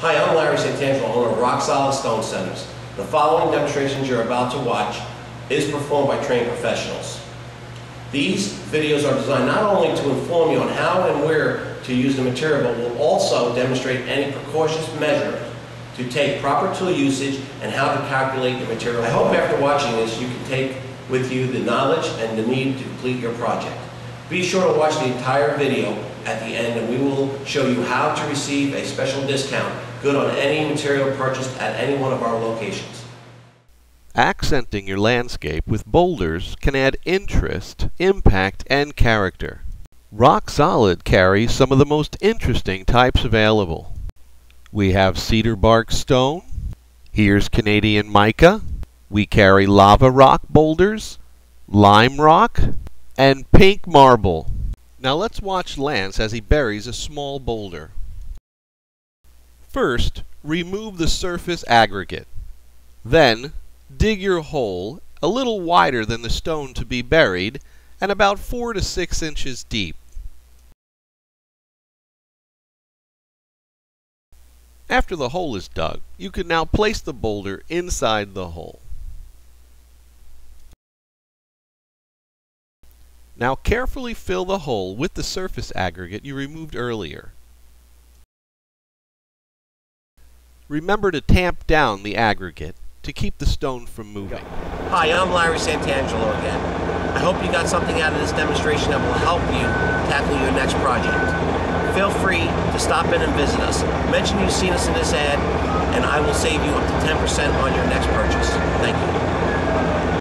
Hi, I'm Larry Santangelo, owner of Rock Solid Stone Centers. The following demonstrations you're about to watch is performed by trained professionals. These videos are designed not only to inform you on how and where to use the material, but will also demonstrate any precautions measures to take proper tool usage and how to calculate the material. I hope after watching this, you can take with you the knowledge and the need to complete your project. Be sure to watch the entire video at the end and we will show you how to receive a special discount good on any material purchased at any one of our locations. Accenting your landscape with boulders can add interest, impact, and character. Rock Solid carries some of the most interesting types available. We have cedar bark stone. Here's Canadian mica. We carry lava rock boulders, lime rock, and pink marble. Now let's watch Lance as he buries a small boulder. First, remove the surface aggregate. Then, dig your hole a little wider than the stone to be buried and about 4 to 6 inches deep. After the hole is dug, you can now place the boulder inside the hole. Now carefully fill the hole with the surface aggregate you removed earlier. Remember to tamp down the aggregate to keep the stone from moving. Hi, I'm Larry Santangelo again. I hope you got something out of this demonstration that will help you tackle your next project. Feel free to stop in and visit us. Mention you've seen us in this ad, and I will save you up to 10% on your next purchase. Thank you.